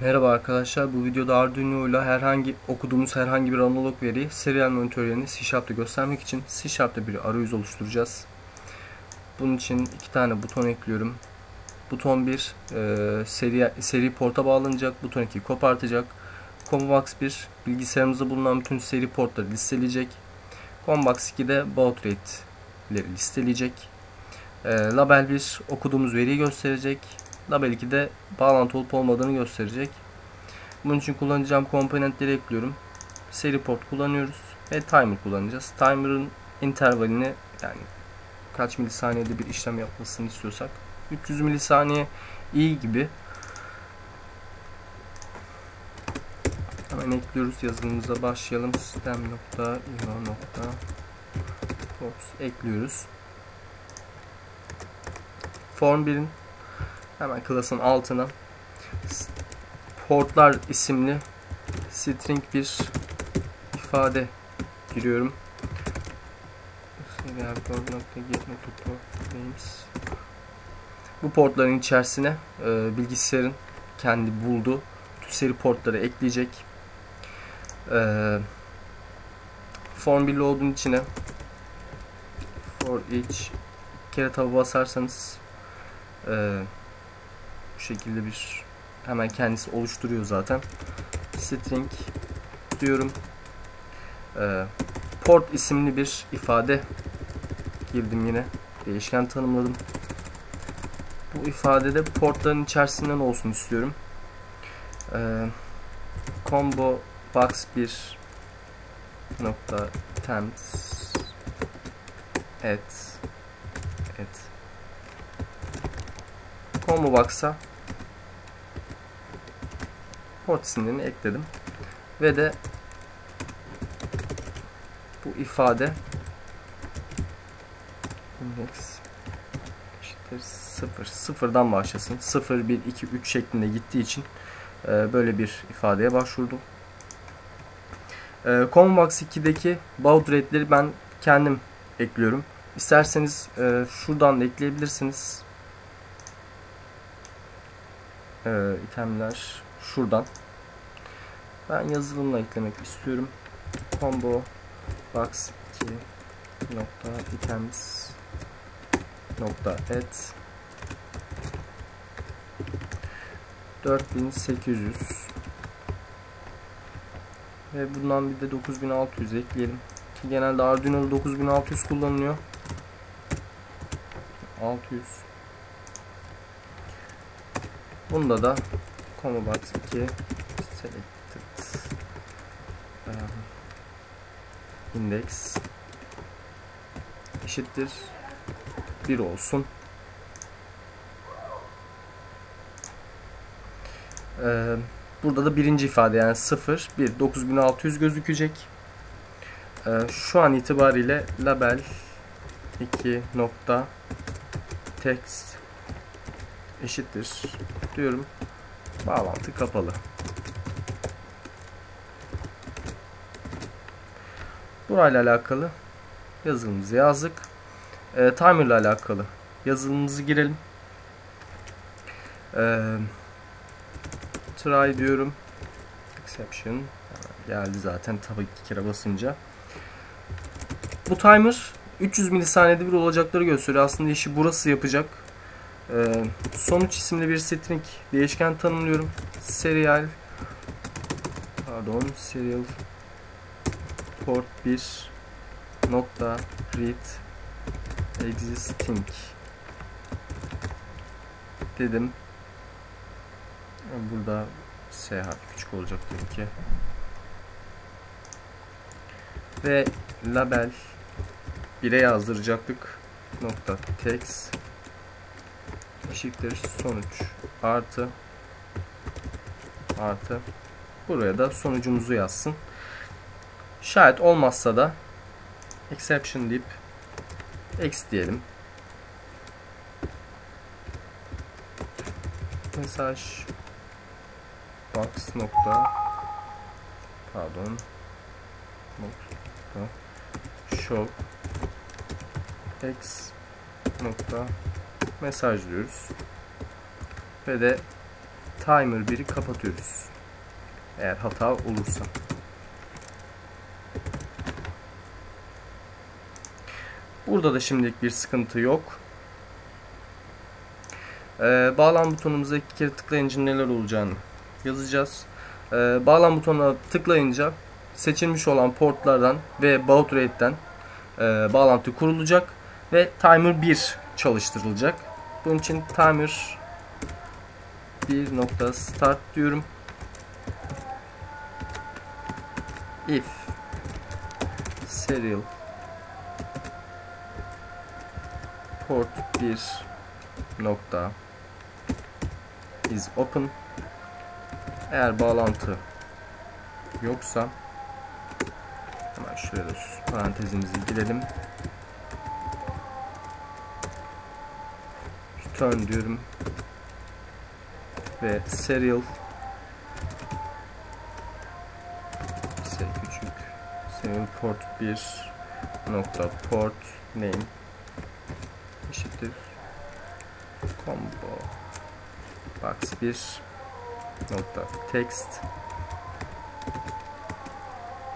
Merhaba arkadaşlar. Bu videoda Arduino ile herhangi okuduğumuz herhangi bir analog veriyi serial monitörlerini C Sharp'ta göstermek için C bir arayüz oluşturacağız. Bunun için iki tane buton ekliyorum. Buton 1 e, seri, seri porta bağlanacak. Buton 2 kopartacak. Combox 1 bilgisayarımızda bulunan bütün seri portları listeleyecek. Combox 2 de baud rate'leri listeleyecek. E, label 1 okuduğumuz veriyi gösterecek. Label 2'de bağlantı olup olmadığını gösterecek. Bunun için kullanacağım komponentleri ekliyorum. Seri port kullanıyoruz ve timer kullanacağız. Timer'ın intervalini yani kaç milisaniyede bir işlem yapmasını istiyorsak 300 milisaniye iyi gibi. Hemen ekliyoruz yazılımımıza başlayalım. Sistem.io. ekliyoruz. Form 1'in Hemen klasın altına portlar isimli string bir ifade giriyorum. Bu portların içerisine e, bilgisayarın kendi bulduğu seri portları ekleyecek. E, form 1 load'un içine for each kere tabi basarsanız e, şekilde bir hemen kendisi oluşturuyor zaten. String diyorum. Ee, port isimli bir ifade girdim yine. Değişken tanımladım. Bu ifadede portların içerisinden olsun istiyorum. Ee, combo box 1 nokta temps et et combo box'a port isimlerini ekledim. Ve de bu ifade index eşittir 0. Sıfırdan başlasın. 0, 1, 2, 3 şeklinde gittiği için e, böyle bir ifadeye başvurdum. E, Combox 2'deki baud rate'leri ben kendim ekliyorum. İsterseniz e, şuradan da ekleyebilirsiniz. E, itemler şuradan. Ben yazılımla eklemek istiyorum. Combo box 2 nokta items nokta et. 4800 ve bundan bir de 9600 ekleyelim. Ki genelde Arduino'da 9600 kullanılıyor. 600 bunda da box 2 selected um, index eşittir 1 olsun. Ee, burada da birinci ifade yani 0, 1, 9600 gözükecek. Ee, şu an itibariyle label 2 nokta text eşittir diyorum. Bağlantı kapalı. Burayla alakalı yazılımımızı yazdık. E, timer ile alakalı yazılımımızı girelim. E, try diyorum. Exception geldi zaten tabii iki kere basınca. Bu timer 300 milisaniyede bir olacakları gösteriyor. Aslında işi burası yapacak. Ee, sonuç isimli bir string değişken tanımlıyorum. Serial pardon serial port 1 nokta read existing dedim. Burada S harfi küçük olacak tabii ki. Ve label 1'e yazdıracaktık. Nokta text eşittir sonuç artı artı buraya da sonucumuzu yazsın. Şayet olmazsa da exception deyip x diyelim. Mesaj box nokta pardon nokta show x nokta mesaj diyoruz. Ve de timer 1'i kapatıyoruz. Eğer hata olursa. Burada da şimdilik bir sıkıntı yok. Ee, bağlan butonumuza iki kere tıklayınca neler olacağını yazacağız. Ee, bağlan butonuna tıklayınca seçilmiş olan portlardan ve baud rate'den e, bağlantı kurulacak ve timer 1 çalıştırılacak. Bunun için 1 nokta start diyorum. If serial port 1 nokta is open eğer bağlantı yoksa hemen şuraya da parantezimizi girelim return diyorum. Ve serial S küçük serial port 1 nokta port name. Eşittir. Combo box 1 nokta text.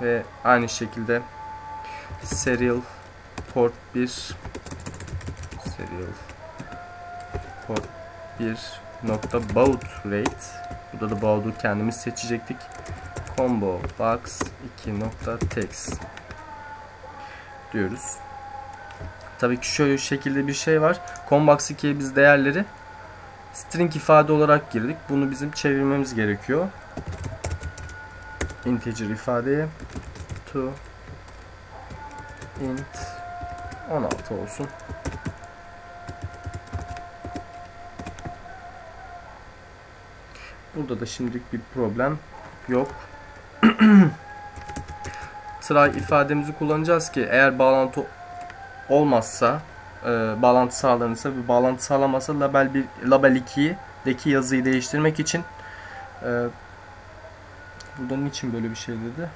Ve aynı şekilde serial port 1 serial 1 nokta baud rate. Burada da baud'u kendimiz seçecektik. Combo box 2 nokta text diyoruz. Tabii ki şöyle şekilde bir şey var. Combo box 2'ye biz değerleri string ifade olarak girdik. Bunu bizim çevirmemiz gerekiyor. İnteger ifadeye to int 16 olsun Burada da şimdilik bir problem yok. try ifademizi kullanacağız ki eğer bağlantı olmazsa e, bağlantı sağlanırsa ve bağlantı sağlamazsa label 1 label 2'deki yazıyı değiştirmek için e, burada niçin böyle bir şey dedi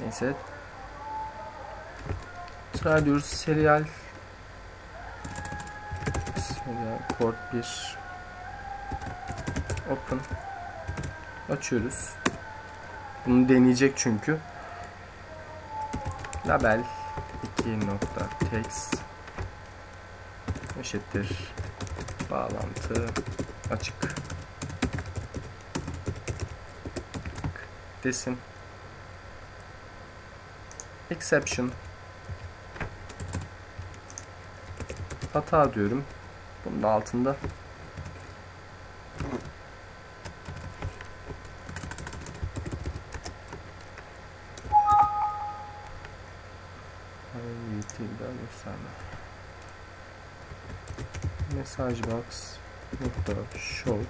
neyse try diyoruz serial serial port 1 open. Açıyoruz. Bunu deneyecek çünkü. Label 2 nokta text. Eşittir. Bağlantı açık. Desin. Exception. Hata diyorum. Bunun da gösterme. Mesaj box nokta show.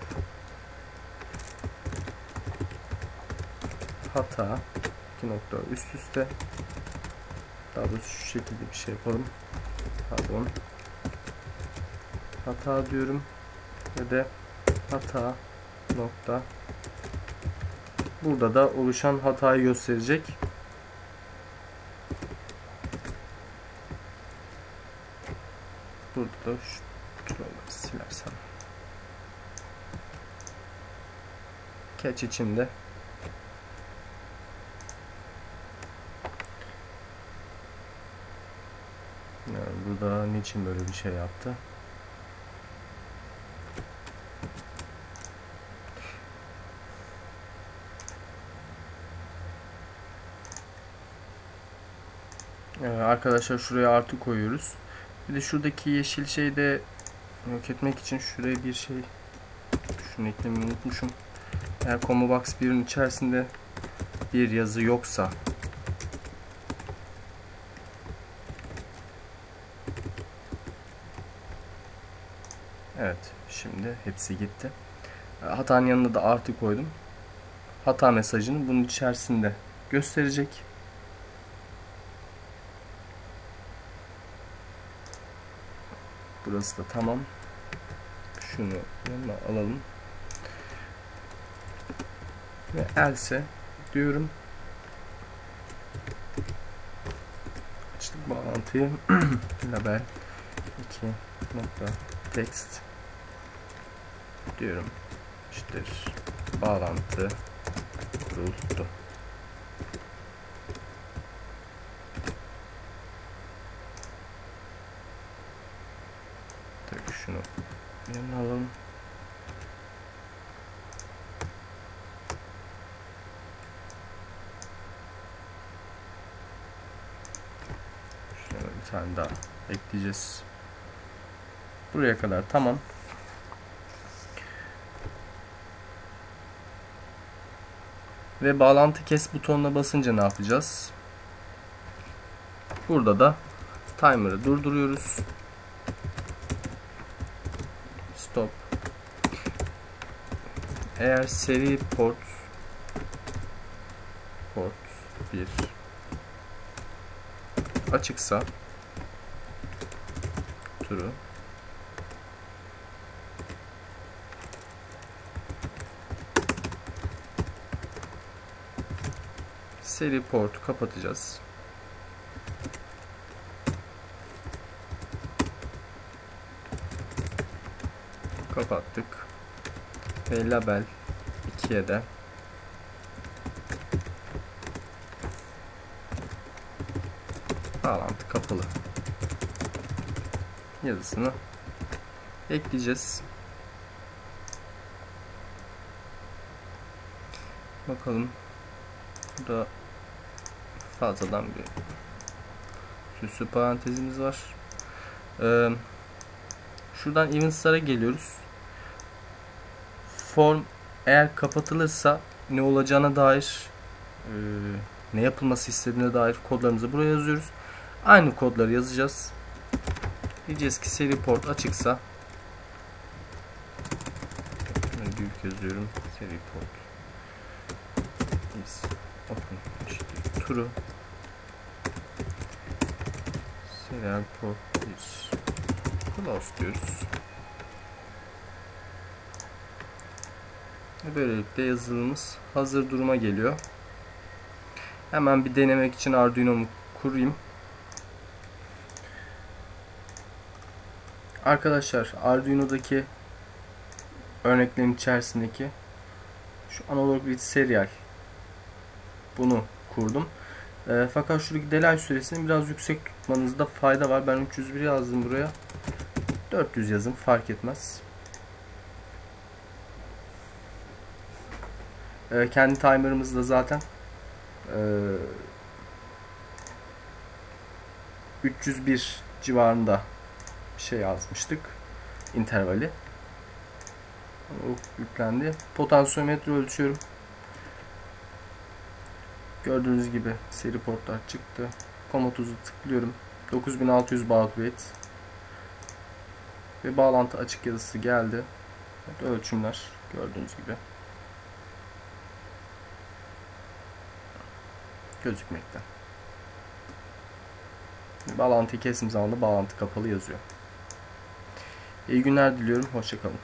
Hata iki nokta üst üste. Daha doğrusu şu şekilde bir şey yapalım. Pardon. Hata diyorum. Ve de hata nokta. Burada da oluşan hatayı gösterecek Burada da şuraları silersem. Catch içinde. Yani burada niçin böyle bir şey yaptı? Evet, arkadaşlar şuraya artı koyuyoruz. Bir de şuradaki yeşil şeyi de yok etmek için şuraya bir şey şunu eklemeyi unutmuşum. Eğer combo box 1'in içerisinde bir yazı yoksa Evet şimdi hepsi gitti. Hatanın yanına da artı koydum. Hata mesajını bunun içerisinde gösterecek. Burası da tamam. Şunu alalım. Ve else diyorum. Açtık bağlantıyı. Label 2 nokta text diyorum. eşittir bağlantı kuruldu. Tabii şunu yanına alalım. Şuna bir tane daha ekleyeceğiz. Buraya kadar tamam. Ve bağlantı kes butonuna basınca ne yapacağız? Burada da timer'ı durduruyoruz. Stop. Eğer seri port port 1 açıksa true seri portu kapatacağız. Kapattık. Ve label 2'ye de bağlantı kapalı yazısını ekleyeceğiz. Bakalım. Burada fazladan bir süslü parantezimiz var. Ee, şuradan events'lara geliyoruz. Form eğer kapatılırsa ne olacağına dair e, ne yapılması istediğine dair kodlarımızı buraya yazıyoruz. Aynı kodları yazacağız. Diyeceğiz ki seri port açıksa büyük yazıyorum. Seri port is open işte true serial port is close diyoruz. Böylelikle yazılımımız hazır duruma geliyor. Hemen bir denemek için Arduino'mu kurayım. Arkadaşlar Arduino'daki örneklerin içerisindeki şu analog bit serial bunu kurdum. E, fakat şuradaki delay süresini biraz yüksek tutmanızda fayda var. Ben 301 yazdım buraya. 400 yazın fark etmez. E, kendi timer'ımızda zaten e, 301 civarında bir şey yazmıştık. intervali. O yüklendi. Potansiyometre ölçüyorum. Gördüğünüz gibi seri portlar çıktı. Komut hızı tıklıyorum. 9600 baud rate. Ve bağlantı açık yazısı geldi. Evet, ölçümler gördüğünüz gibi. Gözükmekte. Bağlantıyı kesim zamanında bağlantı kapalı yazıyor. İyi günler diliyorum. Hoşçakalın.